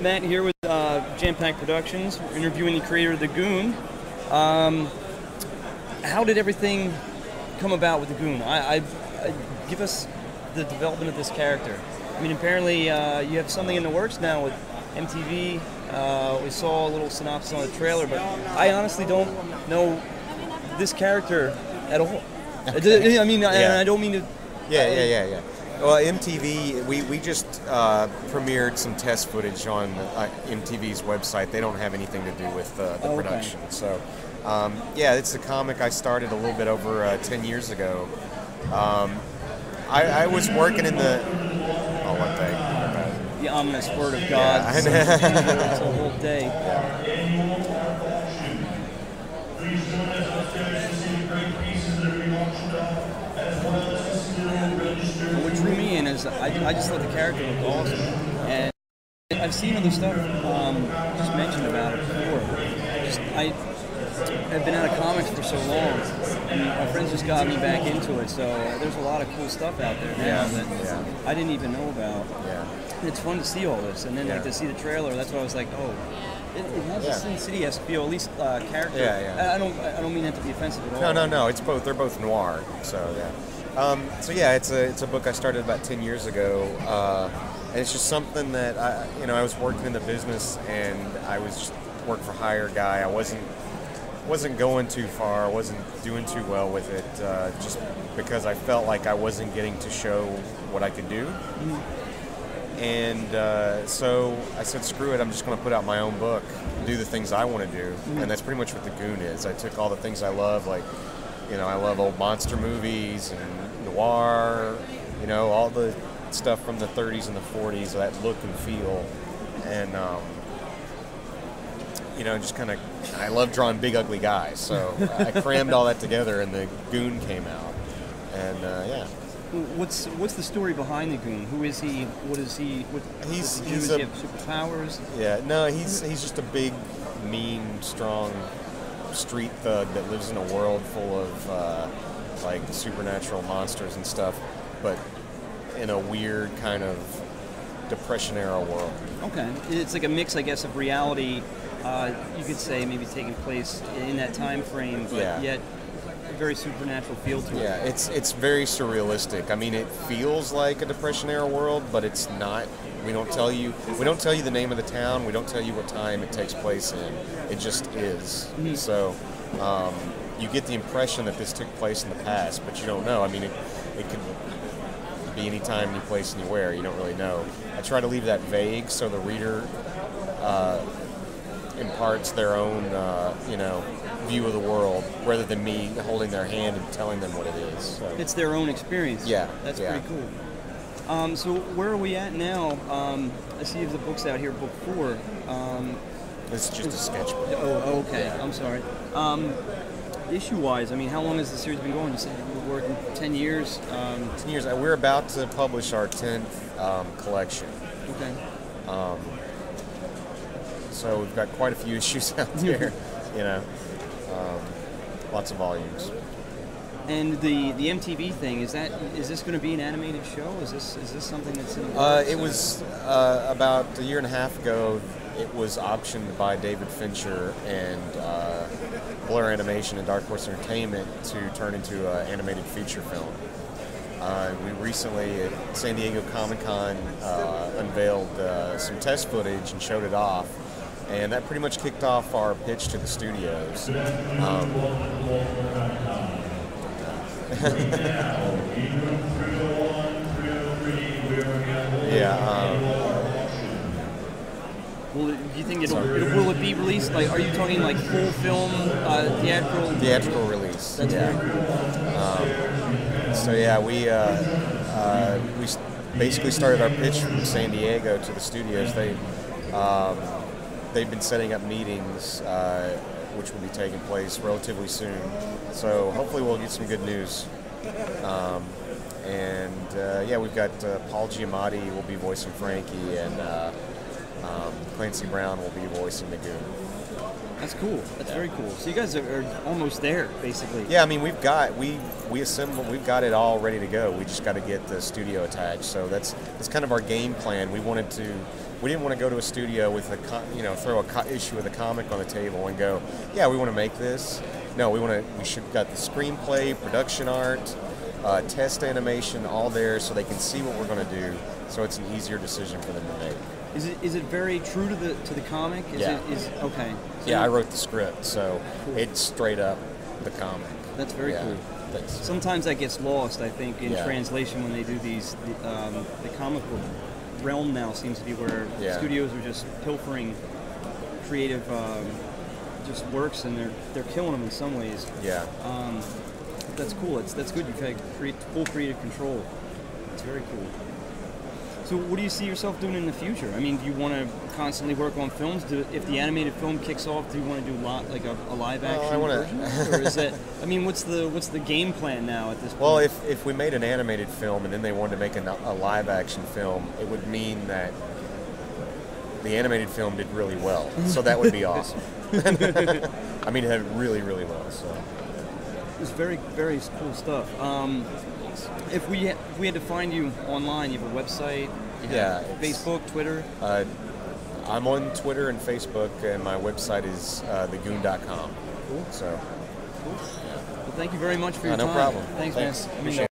Matt here with uh, Jam Packed Productions. We're interviewing the creator of the Goon. Um, how did everything come about with the Goon? I, I, I, give us the development of this character. I mean, apparently uh, you have something in the works now with MTV. Uh, we saw a little synopsis on the trailer, but I honestly don't know this character at all. Okay. I mean, Yeah. I, I don't mean to. Yeah, yeah, yeah, yeah. Well, MTV, we, we just uh, premiered some test footage on uh, MTV's website. They don't have anything to do with uh, the Oh, okay. production. So, um, yeah, it's a comic I started a little bit over uh, 10 years ago. Um, I, I was working in the. Oh, one thing. The ominous word of God. Yeah. it's a whole day. What drew me in is I, I just thought the character looked awesome, and I've seen other stuff um, just mentioned about it before. Just I have been out of comics for so long, and my friends just got me back into it. So there's a lot of cool stuff out there now Yeah, that yeah. I didn't even know about. Yeah. It's fun to see all this, and then like to see the trailer. That's why I was like, oh, it, it has Yeah. a Sin City esque feel, at least uh, character. Yeah, yeah. I, I don't, I don't mean that to be offensive at all. No, no, no. It's both. They're both noir. So yeah. Um, so yeah, it's a it's a book I started about ten years ago, uh, and it's just something that I you know I was working in the business and I was just work for hire guy. I wasn't wasn't going too far. I wasn't doing too well with it, uh, just because I felt like I wasn't getting to show what I could do. And uh, so I said, screw it, I'm just going to put out my own book, do the things I want to do. And that's pretty much what The Goon is. I took all the things I love, like, you know, I love old monster movies and noir, you know, all the stuff from the 30s and the 40s, that look and feel. And, um, you know, just kind of, I love drawing big, ugly guys. So I crammed all that together and The Goon came out. And, uh, yeah. What's what's the story behind the goon? Who is he? What is he? What He's- he do? he's Does he a- have superpowers? Yeah, no, he's he's just a big, mean, strong street thug that lives in a world full of uh, like supernatural monsters and stuff, but in a weird kind of depression era world. Okay, it's like a mix, I guess, of reality. Uh, you could say maybe taking place in that time frame, but Yeah. yet very supernatural feel to it. Yeah, it's it's very surrealistic. I mean, it feels like a depression era world, but it's not. We don't tell you we don't tell you the name of the town. We don't tell you what time it takes place in. It just is. So um, you get the impression that this took place in the past, but you don't know. I mean, it it could be any time, any place, anywhere. You don't really know. I try to leave that vague so the reader uh, imparts their own, uh, you know, view of the world rather than me holding their hand and telling them what it is. So. It's their own experience. Yeah, that's yeah. pretty cool. Um, so where are we at now? Um, I see if the books out here, book four. Um, It's just a sketchbook. oh, okay. I'm sorry. Um, issue-wise, I mean, how long has the series been going? You said you were working ten years. Um, Ten years. uh, We're about to publish our tenth um, collection, okay. so we've got quite a few issues out there. you know, um, lots of volumes. And the the MTV thing is that is this going to be an animated show? Is this is this something that's in the Uh, works, it was uh, about a year and a half ago. It was optioned by David Fincher and uh, Blur Animation and Dark Horse Entertainment to turn into an animated feature film. Uh, we recently at San Diego Comic Con uh, unveiled uh, some test footage and showed it off, and that pretty much kicked off our pitch to the studios. Um, yeah. Um, Will it, do you think it'll, it'll it be released? Like, are you talking like full film, uh, theatrical? theatrical release. That's yeah. cool. So yeah, we uh, uh, we basically started our pitch from San Diego to the studios. They um, they've been setting up meetings, uh, which will be taking place relatively soon. So hopefully we'll get some good news. Um, and uh, yeah, we've got uh, Paul Giamatti will be voicing Frankie, and uh, um, Clancy Brown will be voicing the Goon. That's cool. That's very cool. So you guys are, are almost there, basically. Yeah, I mean we've got we we assemble we've got it all ready to go. We just got to get the studio attached. So that's that's kind of our game plan. We wanted to we didn't want to go to a studio with a you know throw a issue with a comic on the table and go yeah we want to make this. No, we want to we should got the screenplay, production art, uh, test animation all there so they can see what we're going to do. So it's an easier decision for them to make. Is it is it very true to the to the comic? Is Yeah. It, is okay. So Yeah, I wrote the script, so it's straight up the comic. That's very Yeah, cool. thanks. Sometimes that gets lost, I think, in Yeah. translation when they do these. The, um, the comic book realm now seems to be where Yeah. studios are just pilfering creative um, just works, and they're they're killing them in some ways. Yeah. Um, that's cool. That's that's good. You've had create, full creative control. It's very cool. So, what do you see yourself doing in the future? I mean, do you want to constantly work on films? Do, if the animated film kicks off, do you want to do lot like a, a live Well, I action wanna- version, or is that? I mean, what's the what's the game plan now at this point? Well, if, if we made an animated film and then they wanted to make a, a live action film, it would mean that the animated film did really well. So that would be awesome. I mean, it did really, really well. So It's very, very cool stuff. Um, if we if we had to find you online, you have a website. You Yeah, Facebook, Twitter. uh, I'm on Twitter and Facebook, and my website is uh, thegoon.com. Cool. So Cool. Well, thank you very much for your Uh, no time. problem. Thanks, Thanks. man. Appreciate.